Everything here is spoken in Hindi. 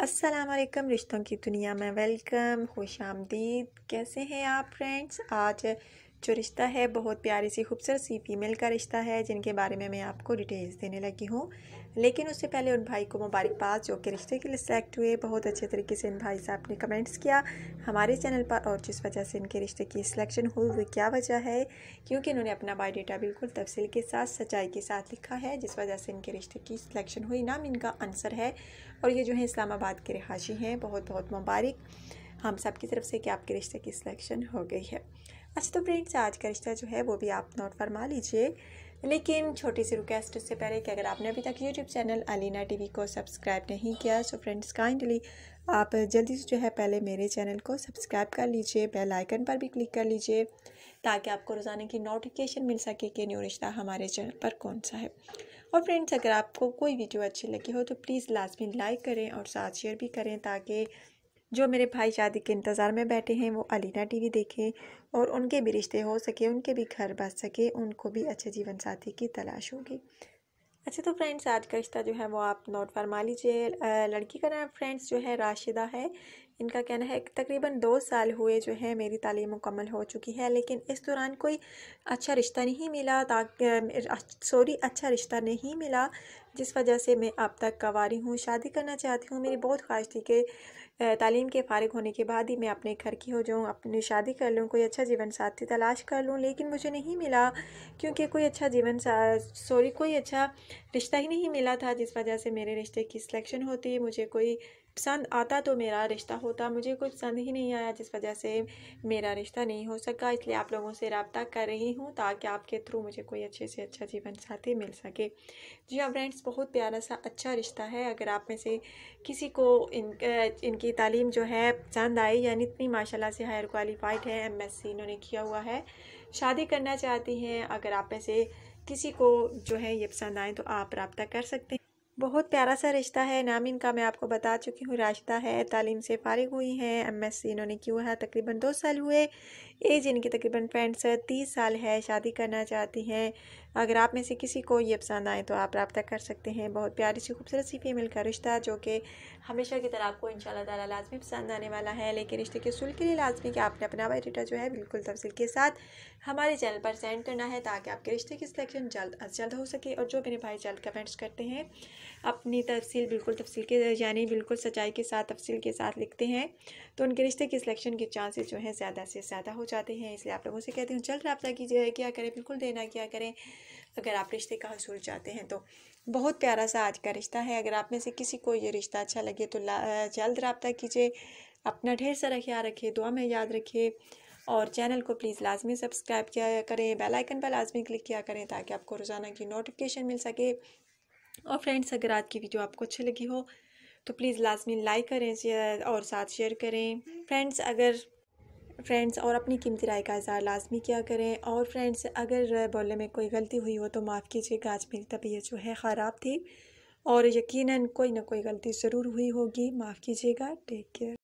अस्सलाम वालेकुम रिश्तों की दुनिया में वेलकम, खुश आमदीद। कैसे हैं आप फ्रेंड्स? आज जो रिश्ता है, बहुत प्यारी सी, खूबसूरत सी फीमेल का रिश्ता है, जिनके बारे में मैं आपको डिटेल्स देने लगी हूँ। लेकिन उससे पहले उन भाई को मुबारकबाद, जो कि रिश्ते के लिए सेलेक्ट हुए, बहुत अच्छे तरीके से इन भाई साहब ने कमेंट्स किया। हमारे चैनल पर, और जिस वजह से इनके रिश्ते की सिलेक्शन हुई, वो क्या वजह है? क्योंकि इन्होंने अपना बायोडेटा बिल्कुल तफसील के साथ, सच्चाई के साथ लिखा है, जिस वजह से इनके रिश्ते की सिलेक्शन हुई, नाम इनका आंसर है। और ये जो है इस्लामाबाद के रिहाशी हैं बहुत बहुत मुबारक। हम सब की तरफ़ से कि आपके रिश्ते की सिलेक्शन हो गई है। अच्छा तो फ्रेंड्स आज का रिश्ता जो है, वो भी आप नोट फरमा लीजिए। लेकिन छोटी सी रिक्वेस्ट उससे पहले कि अगर आपने अभी तक यूट्यूब चैनल अलीना टीवी को सब्सक्राइब नहीं किया सो फ्रेंड्स काइंडली आप जल्दी से जो है पहले मेरे चैनल को सब्सक्राइब कर लीजिए बेल आइकन पर भी क्लिक कर लीजिए, ताकि आपको रोज़ाना की नोटिफिकेशन मिल सके कि न्यू रिश्ता हमारे चैनल पर कौन सा है। और फ्रेंड्स अगर आपको कोई वीडियो अच्छी लगी हो तो प्लीज़ लाजमी लाइक करें और साथ शेयर भी करें, ताकि जो मेरे भाई शादी के इंतज़ार में बैठे हैं, वो अलीना टीवी देखें और उनके भी रिश्ते हो सके, उनके भी घर बस सके, उनको भी अच्छे जीवन साथी की तलाश होगी। अच्छा तो फ्रेंड्स आज का रिश्ता जो है वो आप नोट फरमा लीजिए। लड़की का नाम फ्रेंड्स जो है राशिदा है। इनका कहना है कि तकरीबन दो साल हुए जो है मेरी तालीम मुकम्मल हो चुकी है, लेकिन इस दौरान कोई अच्छा रिश्ता नहीं मिला, ताकि सॉरी अच्छा रिश्ता नहीं मिला, जिस वजह से मैं अब तक कवारी हूँ, शादी करना चाहती हूँ। मेरी बहुत ख्वाहिश थी कि तालीम के फ़ारिग होने के बाद ही मैं अपने घर की हो जाऊँ, अपनी शादी कर लूँ, कोई अच्छा जीवन साथी तलाश कर लूँ, लेकिन मुझे नहीं मिला, क्योंकि कोई अच्छा जीवन सॉरी, कोई अच्छा रिश्ता ही नहीं मिला था, जिस वजह से मेरे रिश्ते की सिलेक्शन होती, मुझे कोई पसंद आता तो मेरा रिश्ता होता, मुझे कुछ पसंद ही नहीं आया जिस वजह से मेरा रिश्ता नहीं हो सका, इसलिए आप लोगों से रबता कर रही हूँ ताकि आपके थ्रू मुझे कोई अच्छे से अच्छा जीवन साथी मिल सके। जी हाँ फ्रेंड्स, बहुत प्यारा सा अच्छा रिश्ता है, अगर आप में से किसी को इन इनकी तालीम जो है पसंद आई, यानी इतनी माशाल्लाह से हायर क्वालिफाइड है, एम इन्होंने किया हुआ है, शादी करना चाहती हैं, अगर आप में से किसी को जो है ये पसंद आए तो आप रबता कर सकते हैं। बहुत प्यारा सा रिश्ता है, नाम इनका मैं आपको बता चुकी हूँ। राशदा है, तालीम से फारिग हुई हैं एम एस सी इन्होंने क्यों है, तकरीबन दो साल हुए। एज इनकी तकरीबन फ्रेंड्स तीस साल है, शादी करना चाहती हैं। अगर आप में से किसी को ये पसंद आए तो आप रब्ता कर सकते हैं। बहुत प्यारी सी खूबसूरत सी फीमेल का रिश्ता, जो कि हमेशा की तरह आपको इन ताला लाजमी पसंद आने वाला है। लेकिन रिश्ते के सुल के लिए लाजमी कि आपने अपना बायोडेटा जो है बिल्कुल तफसील के साथ हमारे चैनल पर सेंड करना है, ताकि आपके रिश्ते की सिलेक्शन जल्द अज जल्द हो सके और जो मेरे भाई जल्द कमेंट्स करते हैं अपनी तफसील बिल्कुल तफसील के, यानी बिल्कुल सच्चाई के साथ, तफसील के साथ लिखते हैं। तो उनके रिश्ते की सिलेक्शन के चांसेस जो हैं ज़्यादा से ज़्यादा हो जाते हैं, इसलिए आप लोगों से कहती हूँ, जल्द रब्ता कीजिए, क्या करें? बिल्कुल देना क्या करें? अगर आप रिश्ते का हसूल चाहते हैं तो। बहुत प्यारा सा आज का रिश्ता है। अगर आप में से किसी को ये रिश्ता अच्छा लगे तो जल्द रब्ता कीजिए। अपना ढेर सारा ख्याल रखिए, दुआ में याद रखिए। और चैनल को प्लीज़ लाजमी सब्सक्राइब किया करें, बेल आइकन पर लाजमी क्लिक किया करें ताकि आपको रोज़ाना की नोटिफिकेशन मिल सके। और फ्रेंड्स अगर आज की वीडियो आपको अच्छी लगी हो तो प्लीज़ लाजमी लाइक करें और साथ शेयर करें। फ्रेंड्स अगर फ्रेंड्स और अपनी कीमती राय का इजहार लाजमी किया करें, और फ्रेंड्स अगर बोलने में कोई गलती हुई हो तो माफ़ कीजिएगा आज मेरी तबीयत जो है ख़राब थी। और यकीनन कोई ना कोई गलती ज़रूर हुई होगी। माफ़ कीजिएगा टेक केयर